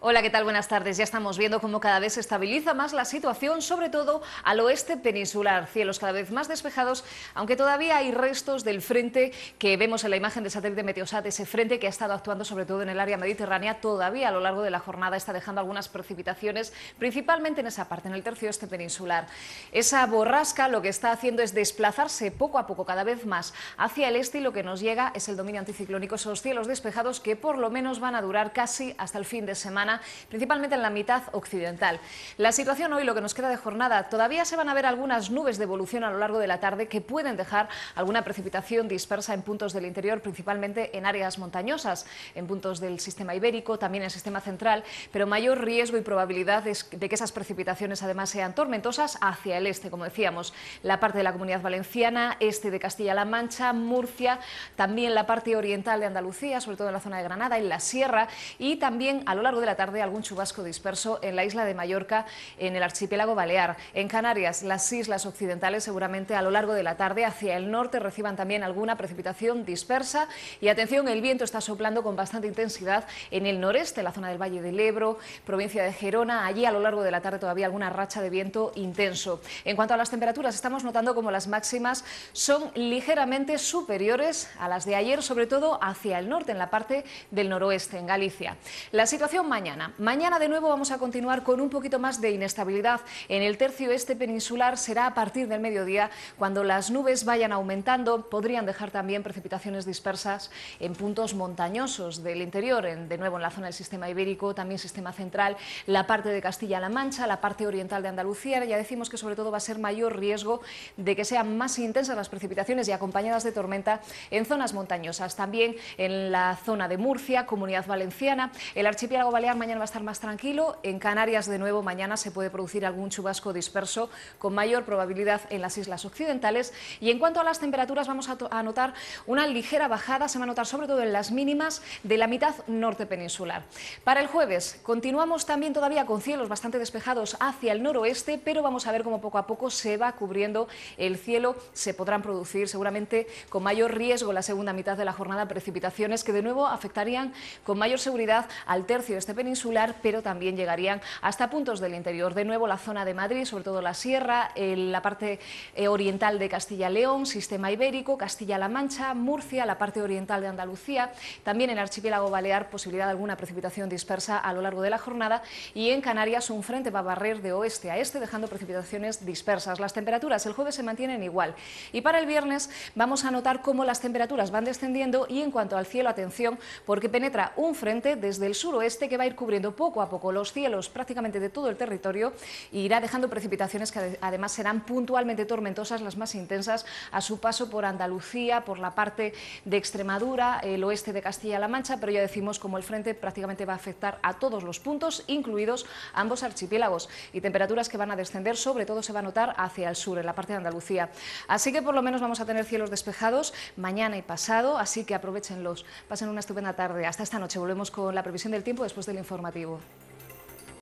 Hola, ¿qué tal? Buenas tardes. Ya estamos viendo cómo cada vez se estabiliza más la situación, sobre todo al oeste peninsular. Cielos cada vez más despejados, aunque todavía hay restos del frente que vemos en la imagen de satélite Meteosat, ese frente que ha estado actuando sobre todo en el área mediterránea, todavía a lo largo de la jornada está dejando algunas precipitaciones, principalmente en esa parte, en el tercio oeste peninsular. Esa borrasca lo que está haciendo es desplazarse poco a poco, cada vez más hacia el este y lo que nos llega es el dominio anticiclónico, esos cielos despejados que por lo menos van a durar casi hasta el fin de semana principalmente en la mitad occidental. La situación hoy, lo que nos queda de jornada, todavía se van a ver algunas nubes de evolución a lo largo de la tarde que pueden dejar alguna precipitación dispersa en puntos del interior, principalmente en áreas montañosas, en puntos del sistema ibérico, también en el sistema central, pero mayor riesgo y probabilidad de que esas precipitaciones además sean tormentosas hacia el este, como decíamos, la parte de la comunidad valenciana, este de Castilla-La Mancha, Murcia, también la parte oriental de Andalucía, sobre todo en la zona de Granada, en la sierra y también a lo largo de la tarde algún chubasco disperso en la isla de Mallorca, en el archipiélago balear. En Canarias, las islas occidentales seguramente a lo largo de la tarde hacia el norte reciban también alguna precipitación dispersa. Y atención, el viento está soplando con bastante intensidad en el noreste, la zona del Valle del Ebro, provincia de Gerona. Allí a lo largo de la tarde todavía alguna racha de viento intenso. En cuanto a las temperaturas, estamos notando como las máximas son ligeramente superiores a las de ayer, sobre todo hacia el norte, en la parte del noroeste, en Galicia. La situación mañana mañana. de nuevo vamos a continuar con un poquito más de inestabilidad. En el tercio este peninsular será a partir del mediodía cuando las nubes vayan aumentando. Podrían dejar también precipitaciones dispersas en puntos montañosos del interior, de nuevo en la zona del sistema ibérico, también sistema central, la parte de Castilla-La Mancha, la parte oriental de Andalucía. Ya decimos que sobre todo va a ser mayor riesgo de que sean más intensas las precipitaciones y acompañadas de tormenta en zonas montañosas. También en la zona de Murcia, Comunidad Valenciana, el archipiélago balear mañana va a estar más tranquilo. En Canarias, de nuevo, mañana se puede producir algún chubasco disperso con mayor probabilidad en las islas occidentales. Y en cuanto a las temperaturas, vamos a, notar una ligera bajada, se va a notar sobre todo en las mínimas de la mitad norte peninsular. Para el jueves, continuamos también todavía con cielos bastante despejados hacia el noroeste, pero vamos a ver cómo poco a poco se va cubriendo el cielo. Se podrán producir seguramente con mayor riesgo la segunda mitad de la jornada precipitaciones que de nuevo afectarían con mayor seguridad al tercio de este peninsular insular, pero también llegarían hasta puntos del interior. De nuevo la zona de Madrid, sobre todo la sierra, la parte eh, oriental de Castilla-León, sistema ibérico, Castilla-La Mancha, Murcia, la parte oriental de Andalucía, también en archipiélago balear posibilidad de alguna precipitación dispersa a lo largo de la jornada y en Canarias un frente va a barrer de oeste a este dejando precipitaciones dispersas. Las temperaturas el jueves se mantienen igual y para el viernes vamos a notar cómo las temperaturas van descendiendo y en cuanto al cielo, atención, porque penetra un frente desde el suroeste que va a ir cubriendo poco a poco los cielos prácticamente de todo el territorio e irá dejando precipitaciones que además serán puntualmente tormentosas, las más intensas, a su paso por Andalucía, por la parte de Extremadura, el oeste de Castilla-La Mancha, pero ya decimos como el frente prácticamente va a afectar a todos los puntos, incluidos ambos archipiélagos, y temperaturas que van a descender, sobre todo se va a notar hacia el sur, en la parte de Andalucía. Así que por lo menos vamos a tener cielos despejados mañana y pasado, así que aprovechenlos. Pasen una estupenda tarde. Hasta esta noche volvemos con la previsión del tiempo después del informativo.